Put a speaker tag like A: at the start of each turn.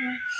A: Huh. Mm-hmm.